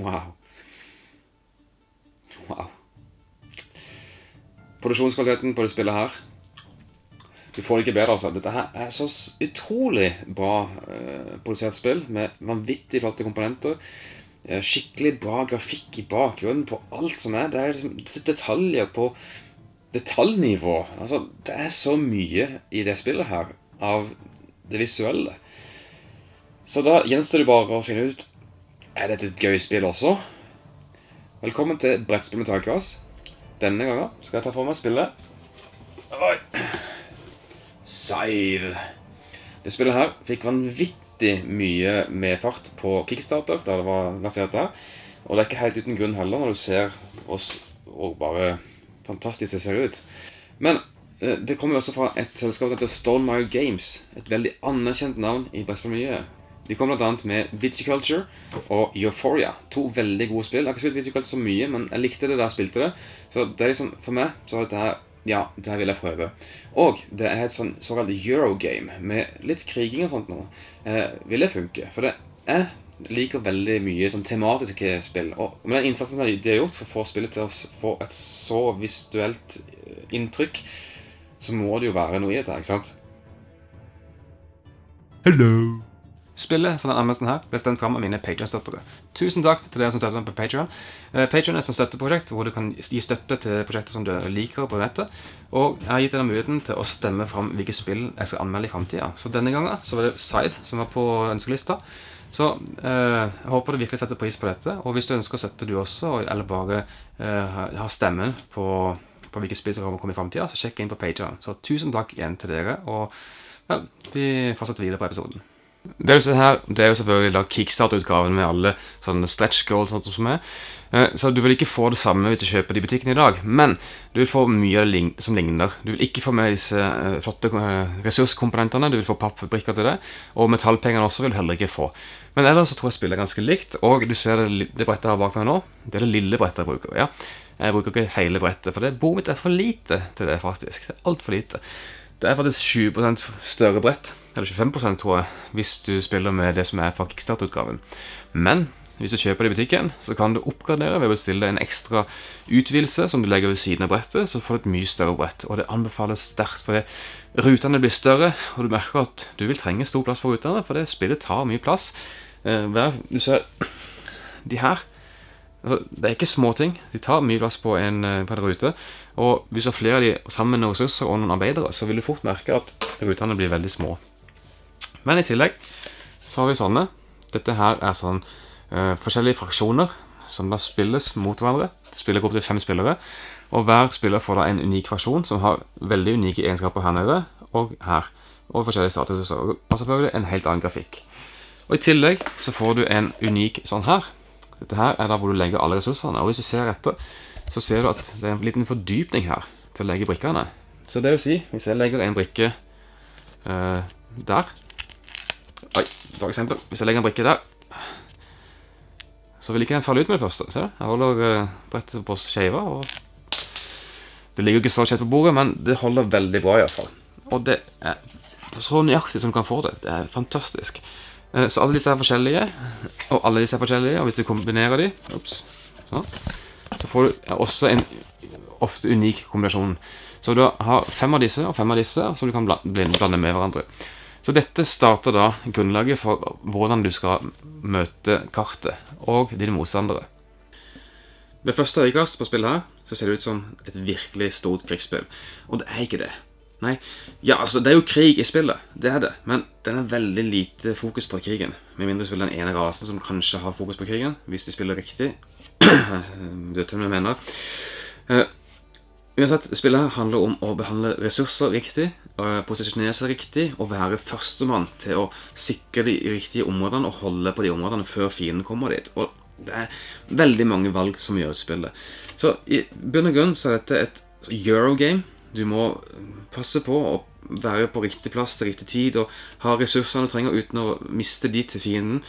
Wow. Wow. Produksjonskvaliteten på det spillet her Du får det ikke bedre, altså. Dette her er så utrolig bra eh, produsert spill, med vanvittig flotte komponenter. Eh, skikkelig bra grafikk i bakgrunnen på alt som er. Det er liksom er detaljer på detaljnivå. Altså, det er så mye i det spillet her av det visuelle. Så da gjenstår det bare å finne ut Er dette et gøy spill også. Velkommen til Brettspill med takras. Denne gangen skal jeg ta for meg spillet Oi. Scythe. Det spillet her fikk vanvittig mye medfart på Kickstarter da det var lansert der. Og det er ikke helt uten grunn heller, når du ser oss og bare fantastisk det ser ut. Men eh, det kommer jo også fra et selskap som heter Stonemire Games. Et veldig anerkjent navn i brettspillmiljøet. De kom bl.a. med Viticulture og Euphoria. To veldig gode spill. Jeg har ikke spilt Viticulture så mye, men jeg likte det da jeg spilte det. Så det er liksom, for meg så er dette her Ja, det her vil jeg prøve. Og det er et sånn såkalt eurogame med litt kriging og sånt nå. Eh, vil det funke? For det jeg liker veldig mye som tematiske spill. Og med den innsatsen de har gjort for å få spillet til å få et så visuelt eh, inntrykk, så må det jo være noe i dette, ikke sant? Hello. Spillet for denne anmeldelsen her ble stemt fram av mine Patreon-støttere. Tusen takk til dere som støtter meg på. Patrion Patreon er et støtteprosjekt hvor du kan gi støtte til prosjekter som du liker på nettet. Og jeg har gitt deg muligheten til å stemme fram hvilke spill jeg skal anmelde i framtida. Så denne gangen så var det Scythe som var på ønskelista. Så eh, jeg håper du virkelig setter pris på dette. Og hvis du ønsker å støtte du også, eller bare eh, ha- stemmen på, på hvilke spill som kommer komme i framtida, så sjekk inn på Patreon. Så tusen takk igjen til dere. Og vel, vi fortsetter videre på episoden. Det du ser her, det er jo selvfølgelig da kickstart-utgaven med alle sånne stretch goals sånt som er. Eh, Så du vil ikke få det samme hvis du kjøper det i butikken i dag, men du vil få mye av det som ligner. Du vil ikke få med disse eh, flotte eh, ressurskomponentene, du vil få pappbrikker til det, og metallpengene også vil du heller ikke få. Men ellers så tror jeg spillet er ganske likt, og du ser det, det brettet her bak meg nå, det er det lille brettet jeg bruker, ja. Jeg bruker ikke hele brettet, for det bordet mitt er for lite til det faktisk. Det er alt for lite. Det er faktisk 20% større brett, eller 25 tror jeg, hvis du spiller med det som er fra Kickstart-utgaven. Men hvis du kjøper det i butikken, så kan du oppgradere ved å bestille en ekstra utvidelse som du legger ved siden av brettet, så får du et mye større brett. Og det anbefales sterkt, for rutene blir større, og du merker at du vil trenge stor plass på rutene, for det spillet tar mye plass. Eh, du ser de her Altså, det er ikke småting. De tar mye plass på en, eh, på en rute. Og hvis du har flere av de sammen med noen ressurser og noen arbeidere, så vil du fort merke at rutene blir veldig små. Men i tillegg så har vi sånne. Dette her er sånn uh, forskjellige fraksjoner som da spilles mot hverandre. Spiller opp til fem spillere. Og hver spiller får da en unik fraksjon som har veldig unike egenskaper her nede og her. Og forskjellige statuser. Og selvfølgelig en helt annen grafikk. Og i tillegg så får du en unik sånn her. Dette her er da hvor du legger alle ressursene. Og hvis du ser etter, så ser du at det er en liten fordypning her til å legge brikkene. Så det vil si, hvis jeg legger en brikke eh, der Oi, for eksempel. Hvis jeg legger en brikke der, så vil ikke den falle ut med det første. Ser du? Jeg holder eh, brettet på skeiva, og det ligger ikke så skjevt på bordet, men det holder veldig bra i hvert fall. Og det er så nøyaktig som du kan få det. Det er fantastisk. Eh, Så alle disse er forskjellige, og alle disse er forskjellige, og hvis du kombinerer de, ups, sånn, så får du også en ofte unik kombinasjon. Så du har fem av disse og fem av disse som du kan bla- blande blande med hverandre. Så dette starter da grunnlaget for hvordan du skal møte kartet og dine motstandere. Ved første øyekast på spillet her så ser det ut som et virkelig stort krigsspill. Og det er ikke det. Nei, ja, altså Det er jo krig i spillet, det er det, men den er veldig lite fokus på krigen. Med mindre du spiller den ene rasen som kanskje har fokus på krigen, hvis de spiller riktig. Vet er hva jeg mener? Uansett, spillet handler om å behandle ressurser riktig, posisjonere seg riktig og være førstemann til å sikre de riktige områdene og holde på de områdene før fienden kommer dit. Og det er veldig mange valg som gjøres i spillet. Så i bunn og grunn så er dette et eurogame. Du må passe på å være på riktig plass til riktig tid og ha ressursene du trenger uten å miste de til fienden.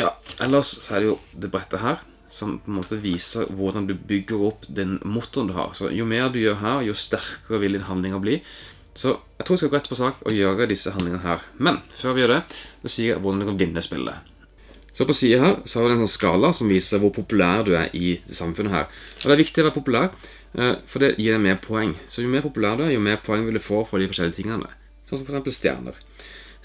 Ja, ellers så er det jo det brettet her som på en måte viser hvordan du bygger opp den motoren du har. Så jo mer du gjør her, jo sterkere vil din handlinger bli. Så jeg tror jeg skal gå rett på sak og gjøre disse handlingene her. Men før vi gjør det, så sier jeg hvordan du kan vinne spillet. Så på siden her så har vi en sånn skala som viser hvor populær du er i samfunnet her. Og det er viktig å være populær, eh, for det gir deg mer poeng. Så jo mer populær du er, jo mer poeng vil du få for de forskjellige tingene. Sånn som eksempel stjerner.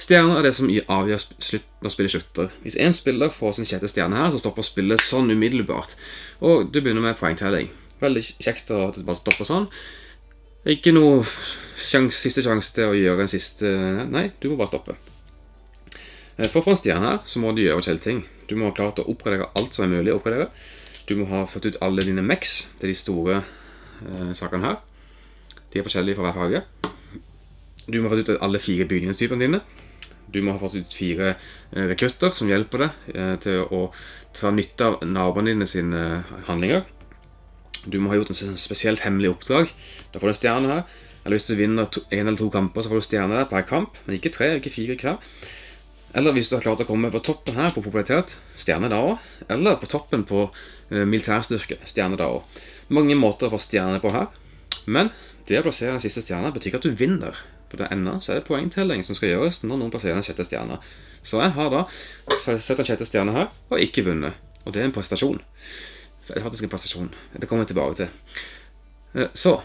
Stjerner er det som avgjør slutt, når spillet slutter. Hvis én spiller får sin sjette stjerne her, så stopper spillet sånn umiddelbart. Og du begynner med poengtelling. Veldig kjekt å bare stoppe sånn. Ikke noe sjans, siste sjanse til å gjøre en siste Nei, du må bare stoppe. Eh, for å få en stjerne her, så må du gjøre forskjellige ting. Du må ha klart å oppgradere alt som er mulig å oppgradere. Du må ha fått ut alle dine max. det er de store eh, sakene her. De er forskjellige for hver farge. Du må ha fått ut alle fire bygningstypene dine. Du må ha fått ut fire eh, rekrutter som hjelper deg eh, til å ta nytte av naboene dine sine eh, handlinger. Du må ha gjort en spesielt hemmelig oppdrag. Da får du en stjerne her. Eller hvis du vinner én eller to kamper, så får du stjerne der per kamp. Men ikke tre, ikke fire hver. Eller hvis du har klart å komme på toppen her på popularitet, stjerne da òg. Eller på toppen på militærstyrke, stjerne da òg. Mange måter å få stjerne på her. Men det å plassere den siste stjerna betyr ikke at du vinner. For det enda så er det poengtelling som skal gjøres når noen plasserer en sjette stjerne. Så jeg har da sett en sjette stjerne her og ikke vunnet. Og det er en prestasjon. Det er faktisk en prestasjon. Det kommer jeg tilbake til. Eh, så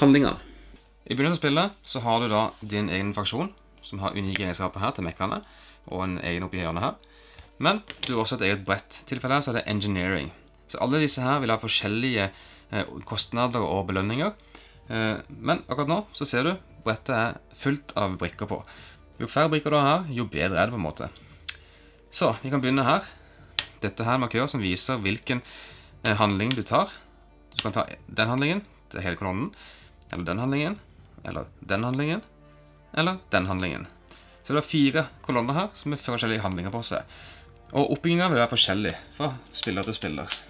handlingene. I begynnelsen av spillet så har du da din egen fraksjon, som har unike egenskaper her til mekkene og en egen oppi hjørnet her. Men du har også et eget brett. tilfelle her så er det engineering. Så alle disse her vil ha forskjellige eh, kostnader og belønninger. Eh, men akkurat nå så ser du brettet er fullt av brikker på. Jo færre brikker du har jo bedre er det på en måte. Så vi kan begynne her. Dette her er en markør som viser hvilken eh, handling du tar. Du kan ta den handlingen til hele kolonnen, eller den handlingen, eller den handlingen, eller den handlingen. Så det er fire kolonner her som er forskjellige handlinger på seg. Og oppbygginga vil være forskjellig fra spiller til spiller.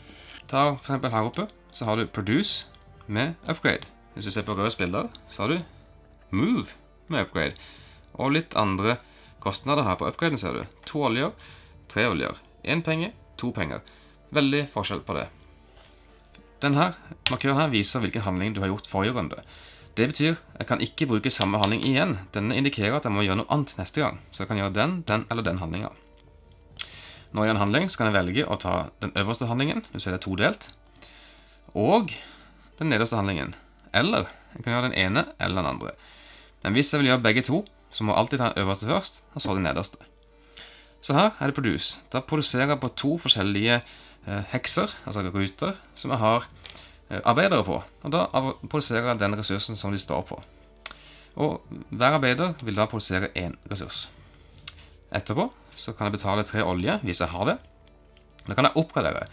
Ta for eksempel her oppe, så har du Produce med Upgrade. Hvis du ser på røde spiller, så har du Move med Upgrade. Og litt andre kostnader her på upgraden, ser du. To oljer, tre oljer. Én penge, to penger. Veldig forskjell på det. Denne markøren her viser hvilken handling du har gjort forrige runde. Det betyr jeg kan ikke bruke samme handling igjen. Denne indikerer at jeg må gjøre noe annet neste gang. Så jeg kan gjøre den, den eller den handlinga. Når jeg gjør en handling, så kan jeg velge å ta den øverste handlingen. Du ser det er todelt. Og den nederste handlingen. Eller jeg kan gjøre den ene eller den andre. Men hvis jeg vil gjøre begge to, så må jeg alltid ta den øverste først, og så den nederste. Så her er det produce. Da produserer jeg på to forskjellige eh, hekser, altså ruter, som jeg har Eh, arbeidere på. Og da produserer jeg den ressursen som de står på. Og hver arbeider vil da produsere én ressurs. Etterpå så kan jeg betale tre olje hvis jeg har det. Da kan jeg oppgradere.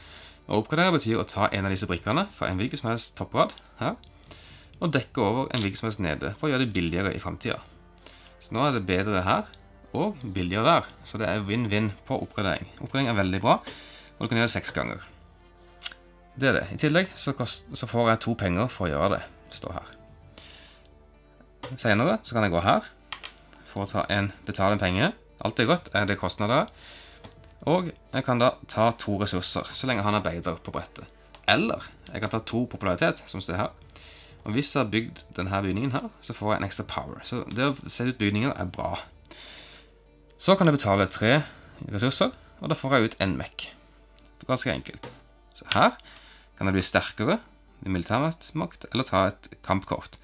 Og oppgradere betyr å ta en av disse brikkene fra en hvilken som helst topprad her, og dekke over en hvilken som helst nede for å gjøre det billigere i framtida. Så nå er det bedre her og billigere der. Så det er vinn-vinn på oppgradering. Oppgradering er veldig bra, og du kan gjøre det seks ganger. Det er det. I tillegg så, kost, så, får jeg to penger for å gjøre det. Det står her. Senere så kan jeg gå her for å en, betale en penge. Alt er godt, er det kostnader. Og jeg kan da ta to ressurser, så lenge han arbeider på brettet. Eller jeg kan ta to popularitet, som står her. Og hvis jeg har bygd denne bygningen her, så får jeg en ekstra power. Så det å sette ut bygninger er bra. Så kan jeg betale tre ressurser, og da får jeg ut en mekk. Ganske enkelt. Så her kan jeg bli sterkere i militærmakt, eller ta et kampkort.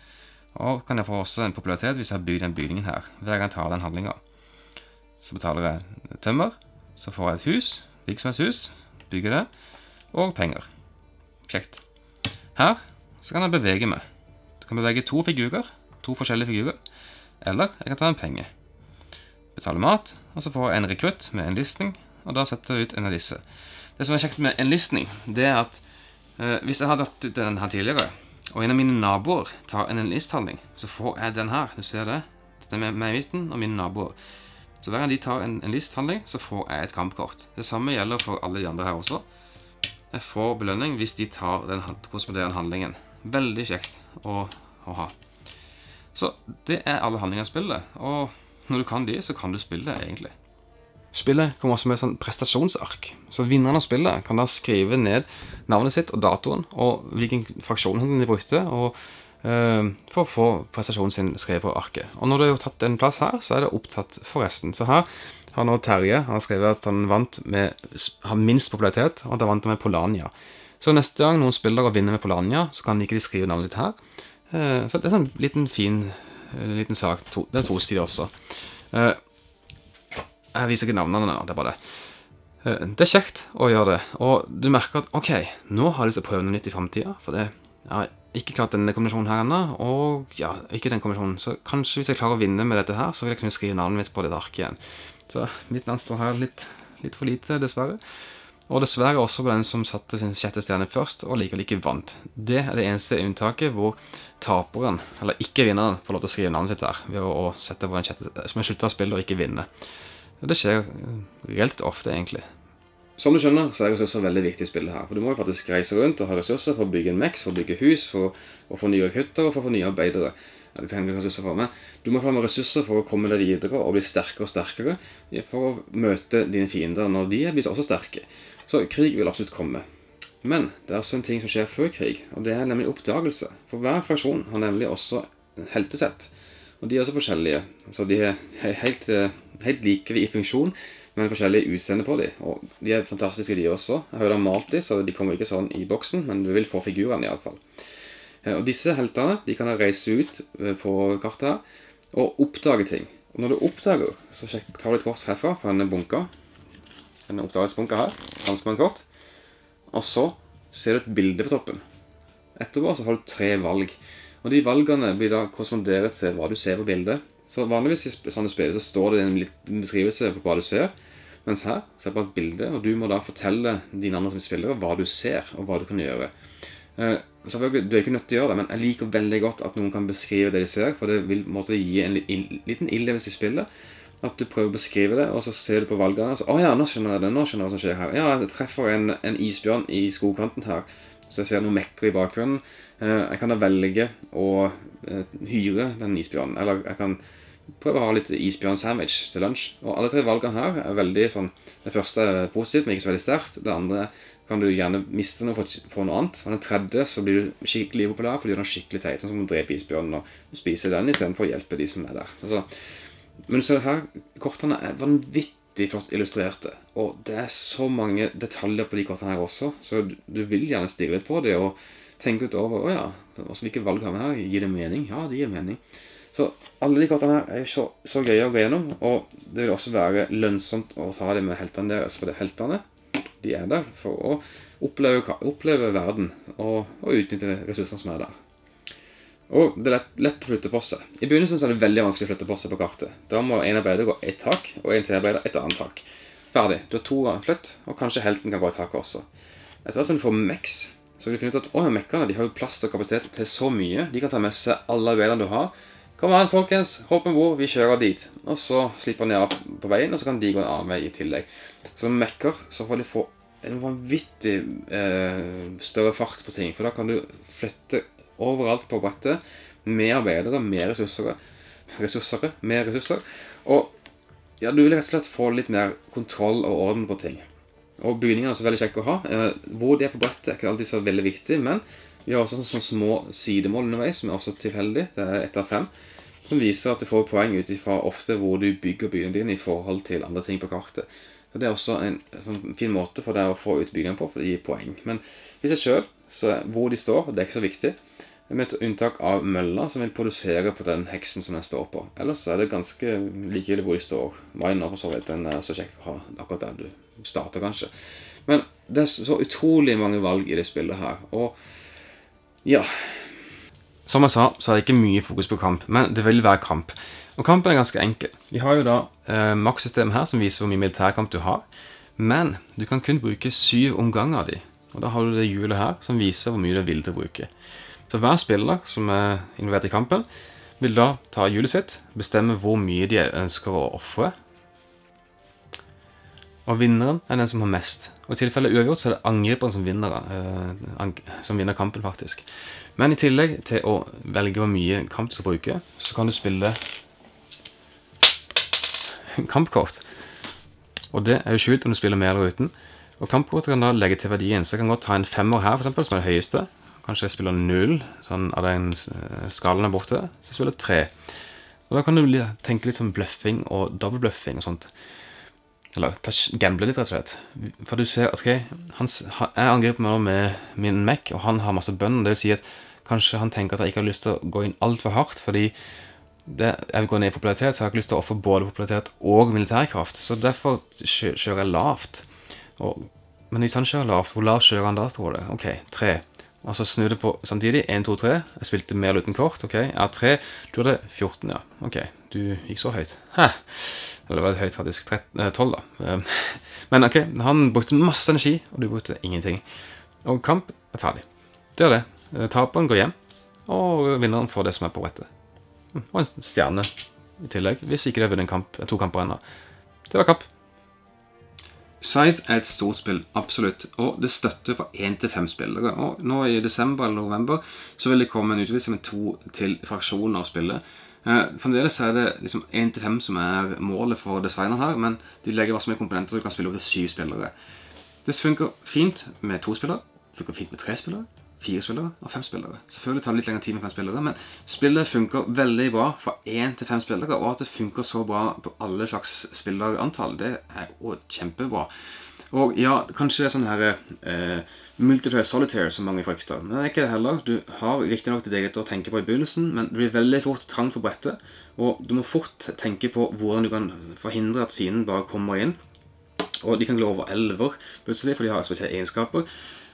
Og kan jeg få også en popularitet hvis jeg har bygd den bygningen her, hver gang jeg tar den handlinga. Så betaler jeg tømmer, så får jeg et hus, virksomhetshus, bygger det, og penger. Kjekt. Her så kan jeg bevege meg. Du kan bevege to figurer, to forskjellige figurer, eller jeg kan ta en penge. Betale mat, og så får jeg en rekrutt med en listning, og da setter jeg ut en av disse. Det som er kjekt med en listning, det er at Uh, hvis jeg hadde hatt den her tidligere, og en av mine naboer tar en listhandling, så får jeg den her. Du ser det? Dette er meg i midten og mine naboer. Så hver gang de tar en, en listhandling, så får jeg et kampkort. Det samme gjelder for alle de andre her også. Jeg får belønning hvis de tar den korresponderende handlingen. Veldig kjekt å, å, ha. Så det er alle handlinger i spillet. Og når du kan de, så kan du spille det, egentlig. Spillet kommer også med sånn prestasjonsark. Så vinneren av spillet kan da skrive ned navnet sitt og datoen og hvilken fraksjon de brukte, og, øh, for å få prestasjonen sin skrevet på arket. Og når du har tatt en plass her, så er det opptatt for resten. Så her har nå Terje han har skrevet at han vant med, har minst popularitet, og at han vant med Polania. Så neste gang noen spiller og vinner med Polania, så kan ikke de skrive navnet ditt her. Eh, så det er sånn liten fin eh, liten sak. Det er tosidig også. Eh, jeg viser ikke navnene nå, det er bare det. Det er kjekt å gjøre det, og du merker at ok, nå har jeg lyst til å prøve noe nytt i framtida. For det jeg har ikke klart denne kombinasjonen her ennå, og ja, ikke den kombinasjonen. Så kanskje hvis jeg klarer å vinne med dette her, så vil jeg kunne skrive navnet mitt på dette arket igjen. Så mitt navn står her litt, litt for lite, dessverre. Og dessverre også på den som satte sin sjette stjerne først, og likevel ikke vant. Det er det eneste unntaket hvor taperen, eller ikke vinneren, får lov til å skrive navnet sitt der, ved å sette på en sjette, som en slutta å spille og ikke vinne. Det skjer relativt ofte, egentlig. Som du skjønner, så er ressurser veldig viktig i spillet her. For du må jo faktisk reise rundt og ha ressurser for å bygge en Max, for å bygge hus, for å få nye kutter og for å få nye arbeidere. Du må få med ressurser for å komme deg videre og bli sterkere og sterkere for å møte dine fiender når de blir også sterke. Så krig vil absolutt komme. Men det er også en ting som skjer før krig, og det er nemlig oppdagelse. For hver fraksjon har nemlig også heltesett. Og de er også forskjellige. Så de er helt, helt like i funksjon, men forskjellige utseende på de. Og de er fantastiske, de også. Jeg har jo malt de, så de kommer ikke sånn i boksen, men du vil få figurene iallfall. Og disse heltene de kan reise ut på kartet her og oppdage ting. Og når du oppdager, så tar du et kort herfra fra denne bunka. Denne oppdagelsesbunka her. Franskmannkort. Og så ser du et bilde på toppen. Etterpå så har du tre valg. Og de valgene blir da korresponderet til hva du ser på bildet. Så vanligvis i sånne spill så står det en liten beskrivelse for hva du ser. Mens her så er det bare et bilde, og du må da fortelle dine andre som spillere hva du ser, og hva du kan gjøre. Eh, selvfølgelig, Du er ikke nødt til å gjøre det, men jeg liker veldig godt at noen kan beskrive det de ser, for det vil gi en liten innlevelse i spillet. At du prøver å beskrive det, og så ser du på valgene. Og så, å ja, nå skjønner jeg det. nå skjønner jeg hva som skjer her. Ja, jeg treffer en, en isbjørn i skogkanten her. Så jeg ser noe mekker i bakgrunnen. Eh, jeg kan da velge å eh, hyre den isbjørnen. Eller jeg kan prøve å ha litt isbjørn-sandwich til lunsj. Og alle tre valgene her er veldig sånn Det første er positivt, men ikke så veldig sterkt. Det andre kan du gjerne miste noe for, for noe annet. Og den tredje så blir du skikkelig populær fordi du er skikkelig teit. Sånn som å drepe isbjørnen og spise den istedenfor å hjelpe de som er der. Altså, men så her, kortene er vanvittig flott illustrerte. Og det er så mange detaljer på de kortene her også, så du, du vil gjerne stirre litt på det og tenke litt over Å ja, hvilke valg har vi her? Gir det mening? Ja, det gir mening. Så alle de kortene her er så, så gøye å gå gjennom, og det vil også være lønnsomt å ta det med heltene deres, for det er heltene de er der for å oppleve, oppleve verden og, og, utnytte ressursene som er der. Og det er lett, lett å flytte på seg. I begynnelsen så er det veldig vanskelig å flytte på seg på kartet. Da må en arbeider gå ett tak, og en tilarbeider et annet tak. Ferdig. Du har to flytt, og kanskje helten kan gå et tak også. Etter hvert som du får Mex, så vil du finne ut at å, mekkene de har jo plass og kapasitet til så mye. De kan ta med seg alle arbeiderne du har Kom an, folkens. Hopp om bord. Vi kjører dit. Og så slipper de av på veien, og så kan de gå en annen vei i tillegg. Så med mekker så får de få en vanvittig eh, større fart på ting. For da kan du flytte overalt på brettet med arbeidere, med ressurser. Ressurser, med ressurser. Og ja, du vil rett og slett få litt mer kontroll og orden på ting. Og bygninger er også veldig kjekke å ha. Eh, hvor de er på brettet, er ikke alltid så veldig viktig, men vi har også sånne små sidemål underveis, som er også tilfeldig. Det er ett av fem som viser at du får poeng ut ifra ofte hvor du bygger byen din i forhold til andre ting på kartet. Så Det er også en sånn fin måte for deg å få ut bygningen på, for det gir poeng. Men i seg sjøl, hvor de står, det er ikke så viktig. Med unntak av mølla, som vil produsere på den heksen som den står på. Ellers er det ganske likegyldig hvor de står. Miner for så vidt, den er så kjekk å ha akkurat der du starter, kanskje. Men det er så utrolig mange valg i det spillet her. Og ja, som jeg sa, så er det ikke mye fokus på kamp, men det vil være kamp. Og kampen er ganske enkel. Vi har jo da eh, makssystemet her som viser hvor mye militærkamp du har. Men du kan kun bruke syv omganger av de. Og da har du det hjulet her som viser hvor mye du er villig til å bruke. Så hver spiller som er involvert i kampen, vil da ta hjulet sitt, bestemme hvor mye de ønsker å ofre. Og vinneren er den som har mest. Og i tilfelle uavgjort så er det angriperen som vinner, eh, som vinner kampen, faktisk. Men i tillegg til å velge hvor mye kamp du skal bruke, så kan du spille kampkort. Og det er jo skjult om du spiller med eller uten. Og kampkortet kan da legge til verdien. Så jeg kan godt ta en femmer her, for eksempel, som er det høyeste. Kanskje jeg spiller null, sånn av den eh, skalaen er borte. Så jeg spiller tre. Og da kan du tenke litt sånn bløffing og dobbeltbløffing og sånt. Eller gamble litt, rett og slett. For du ser ok, okay, Jeg angriper meg nå med min Mac, og han har masse bønn. Det vil si at kanskje han tenker at jeg ikke har lyst til å gå inn altfor hardt, fordi det, jeg gå ned i popularitet, så jeg har ikke lyst til å ofre både popularitet og militærkraft. Så derfor kjører jeg lavt. Og, men hvis han kjører lavt, hvor lavt kjører han da, tror du? Ok, tre. Og så snur det på samtidig. 1, 2, 3. Jeg spilte mer uten kort. Ok, R3. Du hadde 14, ja. Ok, du gikk så høyt. Hæ. Eller det var høyt faktisk. 13, eh, 12, da. Eh, Men ok, han brukte masse energi, og du brukte ingenting. Og kamp er ferdig. Det er det. Eh, Taperen går hjem, og vinneren får det som er på brettet. Hm, Og en stjerne i tillegg, hvis ikke det er vunnet to kamper ennå. Det var kamp. Scythe er et stort spill, absolutt, og det støtter for én til fem spillere. Og nå i desember eller november så vil det komme en utvidelse med to til fraksjoner av spillet. Eh, fremdeles er det liksom én til fem som er målet for designeren her, men de legger også med komponenter så du kan spille opp til syv spillere. Det funker fint med to spillere, funker fint med tre spillere, fire spillere og fem spillere. Selvfølgelig tar det litt lengre tid med fem spillere, men spillet funker veldig bra fra én til fem spillere, og at det funker så bra på alle slags spillerantall, det er òg kjempebra. Og ja, kanskje det er sånn her eh, multiplayer solitaire som mange frykter, men det er ikke det heller. Du har riktignok ditt eget å tenke på i begynnelsen, men det blir veldig fort trangt på brettet, og du må fort tenke på hvordan du kan forhindre at fienden bare kommer inn. Og de kan gå over elver plutselig, for de har spesielle egenskaper.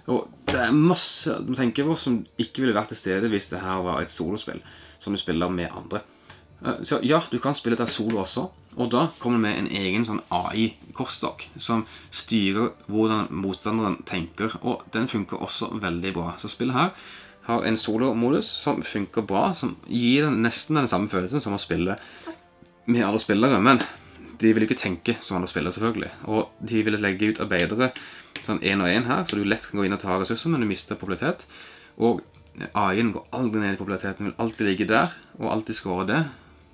Og det er masse du tenker på som ikke ville vært til stede hvis det her var et solospill som du spiller med andre. Eh, Så ja, du kan spille dette solo også, og da kommer det med en egen sånn AI-kortstokk som styrer hvordan motstanderen tenker, og den funker også veldig bra. Så spillet her har en solomodus som funker bra, som gir den nesten den samme følelsen som å spille med alle spillere, men de vil jo ikke tenke som alle spillere, selvfølgelig. Og de ville legge ut arbeidere sånn én og én her, så du lett kan gå inn og ta ressurser, men du mister popularitet. Og AI-en går aldri ned i populariteten, vil alltid ligge der, og alltid skåre det.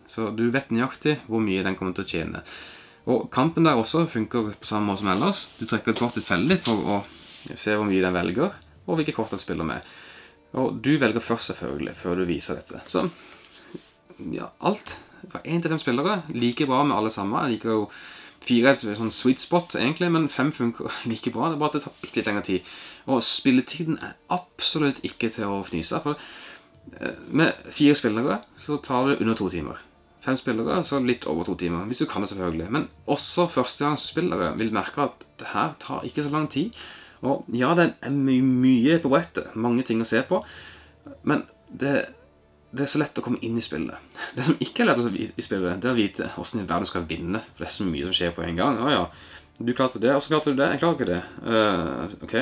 Så du vet nøyaktig hvor mye den kommer til å tjene. Og kampen der også funker på samme måte som ellers. Du trekker et kort tilfeldig for å se hvor mye den velger, og hvilke kort den spiller med. Og du velger først, selvfølgelig, før du viser dette. Så ja, alt fra én til fem spillere. Like bra med alle sammen. Jeg liker jo fire er et sånn sweet spot, egentlig, men fem funker like bra. Det er bare at det tar bitte litt lengre tid. Og spilletiden er absolutt ikke til å fnyse. For eh, med fire spillere så tar det under to timer. Fem spillere så litt over to timer, hvis du kan det, selvfølgelig. Men også førstegangsspillere vil merke at det her tar ikke så lang tid. Og ja, det er mye på brettet. Mange ting å se på. Men det det er så lett å komme inn i spillet. Det som ikke er lett å i spillet, det er å vite hvordan i verden du skal vinne. For det er så mye som skjer på en gang. Å ja, du klarte det, og så klarte du det. Jeg klarer ikke det. Uh, ok.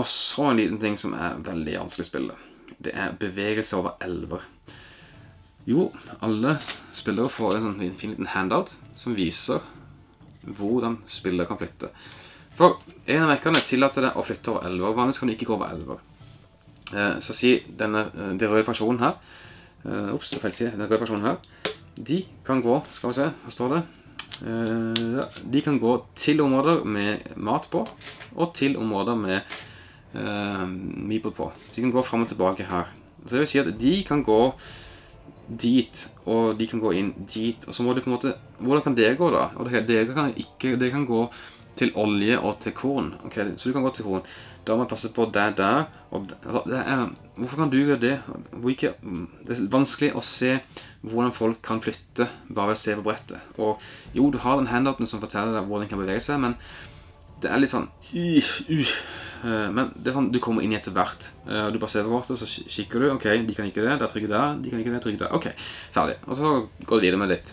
Og så en liten ting som er veldig vanskelig i spillet. Det er bevegelse over elver. Jo, alle spillere får en sånn fin, liten handout som viser hvordan spillet kan flytte. For en av mekkene tillater deg å flytte over elver. Vanligvis kan du ikke gå over elver. Eh, Så si denne, eh, de røde fraksjonen her eh, Ops, feil side. Den røde fraksjonen her De kan gå, skal vi se, her står det? De kan gå til områder med mat på, og til områder med meeple på. De kan gå fram og tilbake her. Så det vil si at de kan gå dit, og de kan gå inn dit. Og så må du på en måte Hvordan kan det gå, da? Og det, det kan ikke Det kan gå til olje og til korn. Ok, Så du kan gå til korn. Da må jeg passe på det der. Og det, altså, er, hvorfor kan du gjøre det? Ikke, det er vanskelig å se hvordan folk kan flytte bare ved å se på brettet. Og jo, du har den handouten som forteller deg hvordan den kan bevege seg, men det er litt sånn uh, uh. Men det er sånn, du kommer inn i etter hvert. Eh, Du bare ser på kortet, så kikker du. Ok, de kan ikke det. Der trykker der. De kan ikke det. Trykker der. Ok, ferdig. Og så går du videre med litt.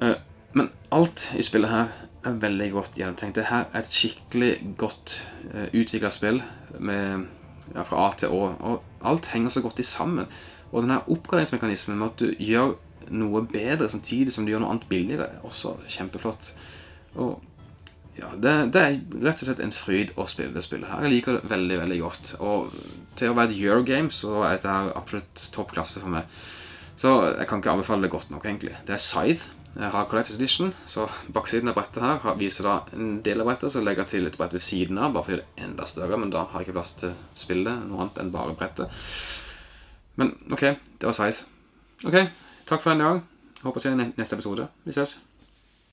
Eh, Men alt i spillet her er veldig godt gjennomtenkt. Det her er et skikkelig godt uh, utvikla spill med, ja, fra A til Å. Og alt henger så godt i sammen. Og denne oppgraderingsmekanismen med at du gjør noe bedre samtidig som du gjør noe annet billigere, er også kjempeflott. Og ja, det, det er rett og slett en fryd å spille det spillet her. Jeg liker det veldig, veldig godt. Og til å være et Eurogame, så er dette absolutt topp klasse for meg. Så jeg kan ikke anbefale det godt nok, egentlig. Det er Scythe. Har Collector's Edition, så baksiden av brettet her viser da en del av brettet, så legger jeg til et brett ved siden av, bare for å gjøre det enda større, men da har jeg ikke plass til spillet, noe annet enn bare brettet. Men ok, det var Scythe. Ok, takk for en dag. Håper å se deg i neste episode. Vi ses.